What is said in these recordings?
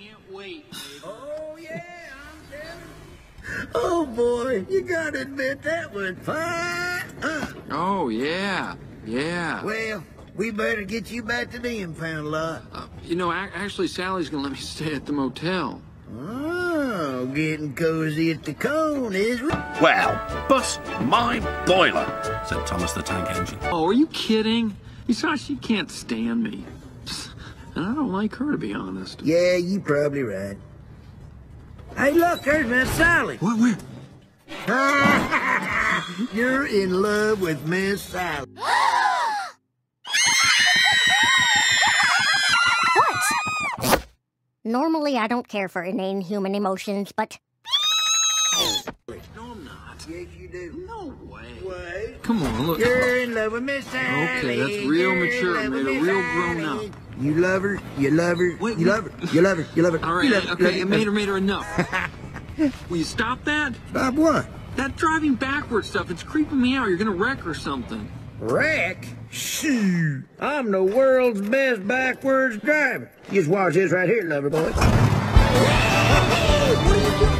can't wait, baby. Oh, yeah, I'm telling Oh, boy, you gotta admit that was fine. Oh, yeah, yeah. Well, we better get you back to the impound lot. Uh, you know, actually, Sally's gonna let me stay at the motel. Oh, getting cozy at the cone, is we? Well, bust my boiler, said Thomas the Tank Engine. Oh, are you kidding? You saw she can't stand me. Psst. And I don't like her, to be honest. Yeah, you probably right. Hey, look, there's Miss Sally. What, where? You're in love with Miss Sally. What? Normally, I don't care for inane human emotions, but No, I'm not. Yes, you do. No way. What? Come on, look. You're in love with Miss Sally. Okay, that's real You're mature, love with made a real grown Sally. up. You love her. You love her. Wait, you love her. You love her. You love her. All right, you her. okay, you made her, made her enough. Will you stop that? Stop what? That driving backwards stuff, it's creeping me out. You're gonna wreck or something. Wreck? Shoot. I'm the world's best backwards driver. You Just watch this right here, lover boy. Take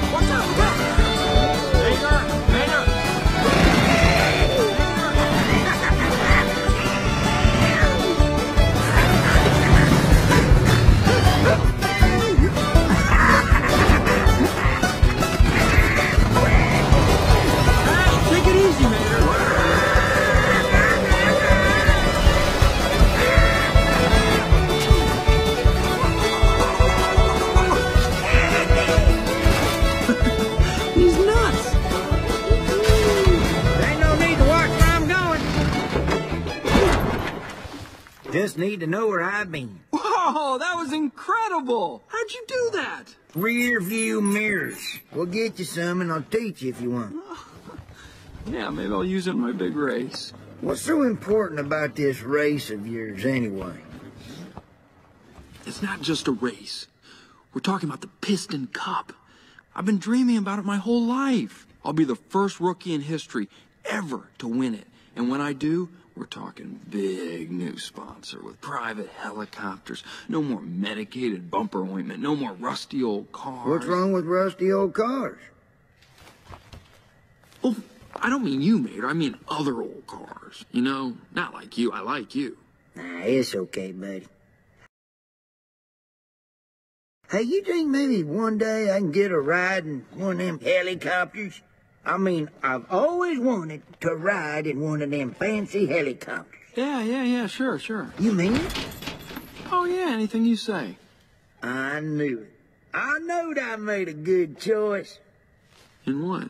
Just need to know where I've been. Whoa, that was incredible. How'd you do that? Rear view mirrors. We'll get you some and I'll teach you if you want. Yeah, maybe I'll use it in my big race. What's so important about this race of yours anyway? It's not just a race. We're talking about the Piston Cup. I've been dreaming about it my whole life. I'll be the first rookie in history ever to win it. And when I do, we're talking big new sponsor with private helicopters. No more medicated bumper ointment. No more rusty old cars. What's wrong with rusty old cars? Oh, I don't mean you, Mater. I mean other old cars. You know, not like you. I like you. Nah, it's okay, buddy. Hey, you think maybe one day I can get a ride in one of them helicopters? I mean, I've always wanted to ride in one of them fancy helicopters. Yeah, yeah, yeah. Sure, sure. You mean it? Oh, yeah. Anything you say. I knew it. I knowed I made a good choice. In what?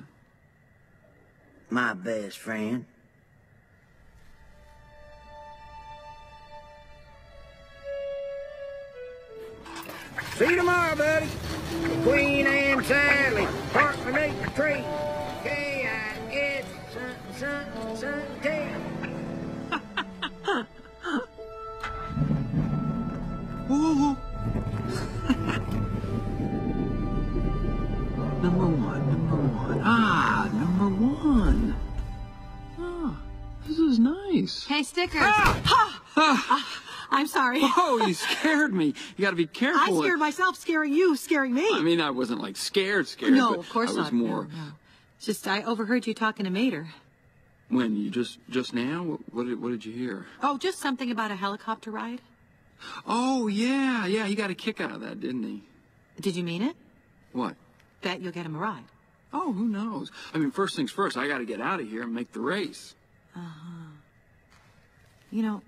My best friend. See you tomorrow, buddy. Queen Anne Sally, park beneath the number one, number one. Ah, number one. Ah, this is nice. Hey, Stickers. Ah! I'm sorry. Oh, you scared me. You got to be careful. I scared myself, scaring you, scaring me. I mean, I wasn't like scared, scared. no, of course I was not. more. No, no. Just I overheard you talking to Mater. When you just just now? What, what did what did you hear? Oh, just something about a helicopter ride. Oh yeah, yeah. He got a kick out of that, didn't he? Did you mean it? What? That you'll get him a ride. Oh, who knows? I mean, first things first. I got to get out of here and make the race. Uh huh. You know,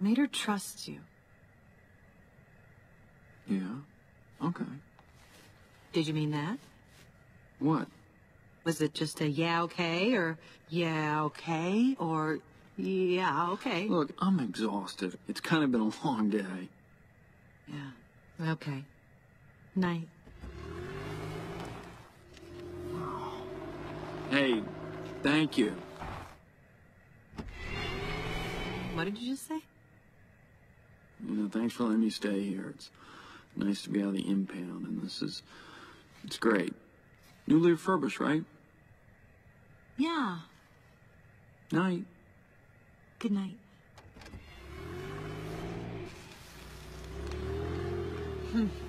Mater trusts you. Yeah. Okay. Did you mean that? What? Was it just a yeah okay or yeah okay or yeah okay? Look, I'm exhausted. It's kind of been a long day. Yeah. Okay. Night. Hey, thank you. What did you just say? You know, thanks for letting me stay here. It's nice to be out of the impound, and this is, it's great. Newly refurbished, right? Yeah. Night. Good night. Hmm.